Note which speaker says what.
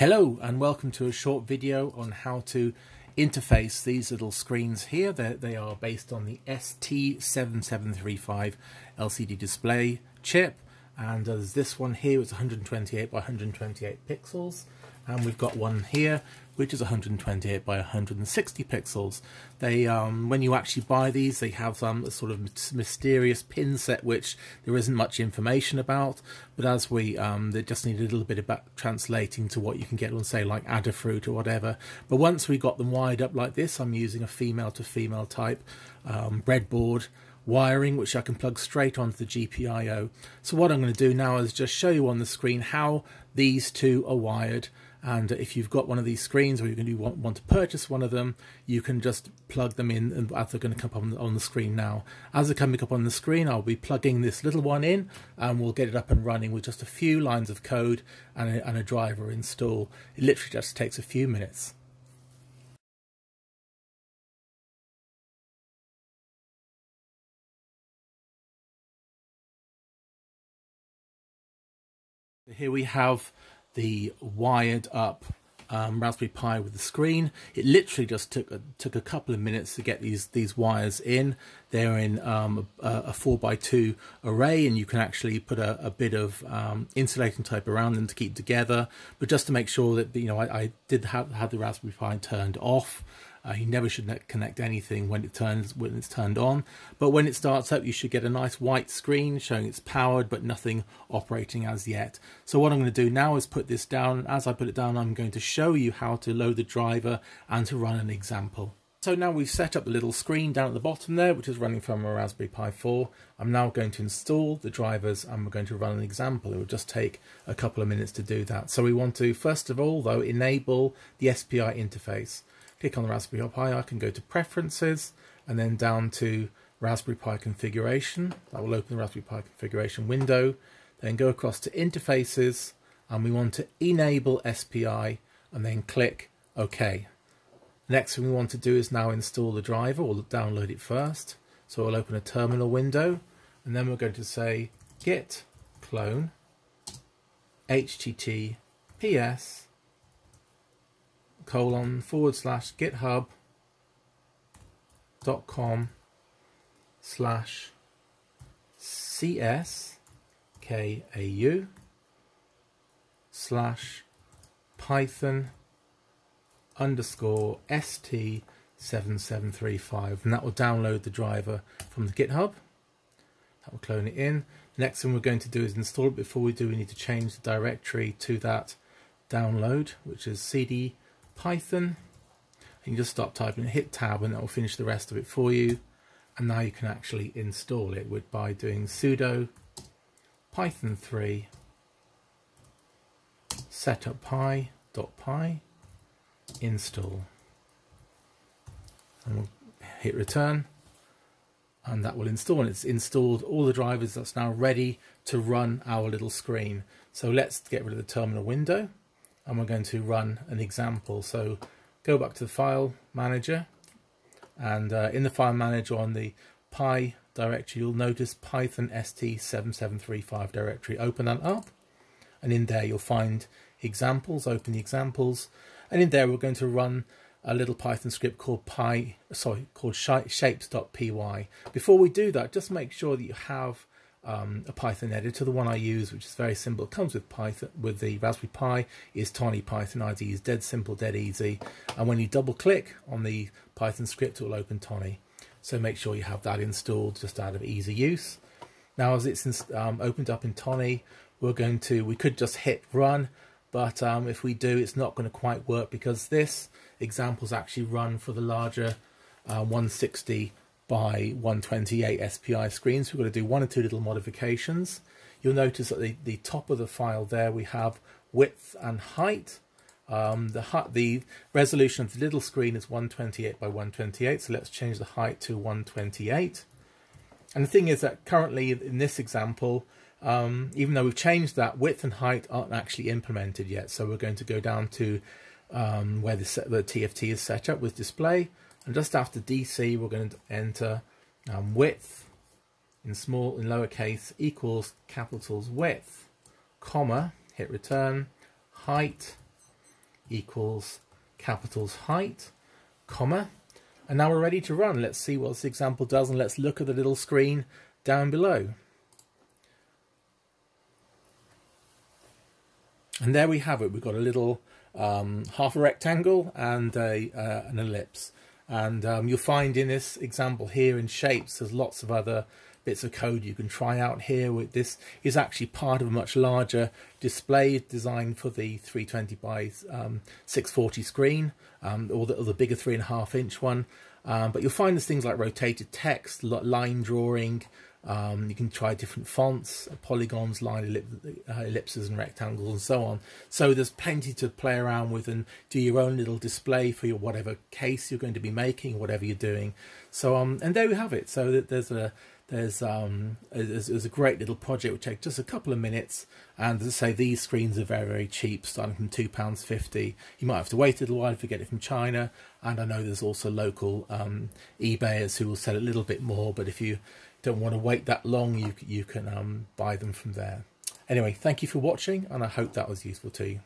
Speaker 1: Hello and welcome to a short video on how to interface these little screens here. They're, they are based on the ST7735 LCD display chip and there's this one here, it's 128 by 128 pixels and we've got one here which is 128 by 160 pixels. They, um, when you actually buy these, they have some um, sort of mysterious pin set which there isn't much information about. But as we, um, they just need a little bit about translating to what you can get on, say, like Adafruit or whatever. But once we got them wired up like this, I'm using a female to female type um, breadboard wiring which I can plug straight onto the GPIO. So what I'm going to do now is just show you on the screen how these two are wired and if you've got one of these screens or you're going to want, want to purchase one of them you can just plug them in and as they're going to come up on, on the screen now. As they're coming up on the screen I'll be plugging this little one in and we'll get it up and running with just a few lines of code and a, and a driver install. It literally just takes a few minutes. Here we have the wired up um, Raspberry Pi with the screen. It literally just took a, took a couple of minutes to get these these wires in. They're in um, a, a 4x2 array and you can actually put a, a bit of um, insulating tape around them to keep together. But just to make sure that, you know, I, I did have, have the Raspberry Pi turned off. Uh, you never should connect anything when it turns when it's turned on. But when it starts up, you should get a nice white screen showing it's powered, but nothing operating as yet. So what I'm going to do now is put this down. As I put it down, I'm going to show you how to load the driver and to run an example. So now we've set up the little screen down at the bottom there, which is running from a Raspberry Pi 4. I'm now going to install the drivers and we're going to run an example. It will just take a couple of minutes to do that. So we want to, first of all, though, enable the SPI interface click on the Raspberry Pi, I can go to Preferences and then down to Raspberry Pi Configuration. That will open the Raspberry Pi Configuration window. Then go across to Interfaces and we want to enable SPI and then click OK. Next thing we want to do is now install the driver or download it first. So we'll open a terminal window and then we're going to say git clone https colon forward slash github dot com slash cs kau slash python underscore st 7735 and that will download the driver from the github. That will clone it in. Next thing we're going to do is install it. Before we do we need to change the directory to that download which is cd Python. You can just stop typing, hit tab and that will finish the rest of it for you. And now you can actually install it with by doing sudo python 3 setup pi install. And we'll hit return. And that will install. And it's installed all the drivers that's now ready to run our little screen. So let's get rid of the terminal window and we're going to run an example. So go back to the file manager and uh, in the file manager on the Pi directory you'll notice Python st7735 directory. Open that up and in there you'll find examples, open the examples and in there we're going to run a little Python script called Pi, sorry, called shapes.py. Before we do that, just make sure that you have um, a Python editor. The one I use, which is very simple, comes with Python with the Raspberry Pi, is Thonny Python IDE. is dead simple, dead easy. And when you double click on the Python script, it will open Thonny. So make sure you have that installed just out of easy use. Now, as it's um, opened up in Thonny, we're going to, we could just hit run, but um, if we do, it's not going to quite work because this example is actually run for the larger uh, 160 by 128 SPI screens. We're going to do one or two little modifications. You'll notice at the, the top of the file there we have width and height. Um, the, the resolution of the little screen is 128 by 128, so let's change the height to 128. And the thing is that currently in this example, um, even though we've changed that, width and height aren't actually implemented yet. So we're going to go down to um, where the, the TFT is set up with display, and just after DC, we're going to enter um, width in small, in lowercase, equals capitals width, comma, hit return, height, equals capitals height, comma, and now we're ready to run. Let's see what this example does and let's look at the little screen down below. And there we have it. We've got a little um, half a rectangle and a, uh, an ellipse. And um, you'll find in this example here in shapes, there's lots of other bits of code you can try out here. With This is actually part of a much larger display designed for the 320 by um, 640 screen, um, or, the, or the bigger three and a half inch one. Um, but you'll find there's things like rotated text, line drawing, um, you can try different fonts, polygons, line ellip uh, ellipses and rectangles and so on. So there's plenty to play around with and do your own little display for your whatever case you're going to be making, whatever you're doing. So um, and there we have it. So that there's a there's um there's, there's, a great little project which takes just a couple of minutes and as I say these screens are very very cheap starting from two pounds fifty you might have to wait a little while if you get it from China and I know there's also local um, eBayers who will sell a little bit more but if you don't want to wait that long, you, you can um, buy them from there. Anyway, thank you for watching, and I hope that was useful to you.